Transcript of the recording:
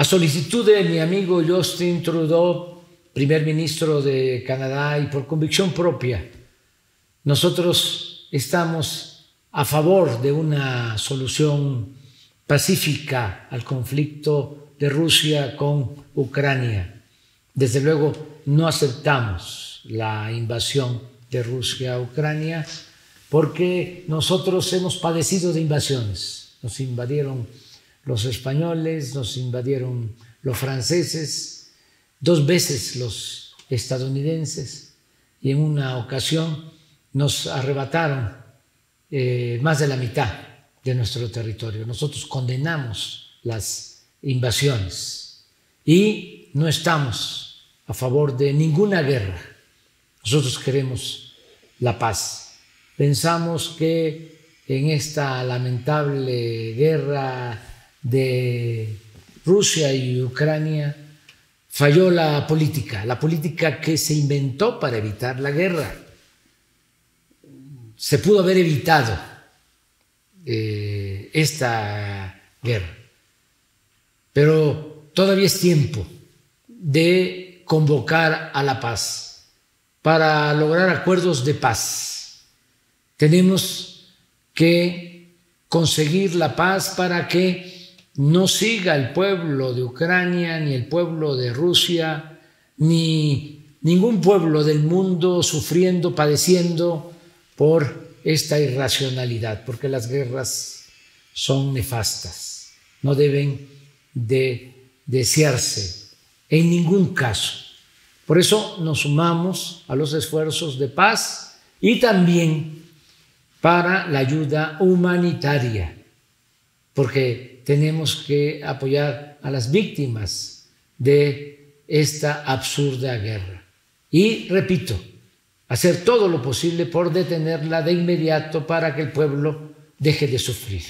A solicitud de mi amigo Justin Trudeau, primer ministro de Canadá, y por convicción propia, nosotros estamos a favor de una solución pacífica al conflicto de Rusia con Ucrania. Desde luego, no aceptamos la invasión de Rusia a Ucrania porque nosotros hemos padecido de invasiones. Nos invadieron los españoles, nos invadieron los franceses, dos veces los estadounidenses y en una ocasión nos arrebataron eh, más de la mitad de nuestro territorio. Nosotros condenamos las invasiones y no estamos a favor de ninguna guerra. Nosotros queremos la paz. Pensamos que en esta lamentable guerra de Rusia y Ucrania falló la política, la política que se inventó para evitar la guerra. Se pudo haber evitado eh, esta guerra, pero todavía es tiempo de convocar a la paz para lograr acuerdos de paz. Tenemos que conseguir la paz para que no siga el pueblo de Ucrania, ni el pueblo de Rusia, ni ningún pueblo del mundo sufriendo, padeciendo por esta irracionalidad, porque las guerras son nefastas, no deben de desearse en ningún caso. Por eso nos sumamos a los esfuerzos de paz y también para la ayuda humanitaria, porque tenemos que apoyar a las víctimas de esta absurda guerra. Y, repito, hacer todo lo posible por detenerla de inmediato para que el pueblo deje de sufrir.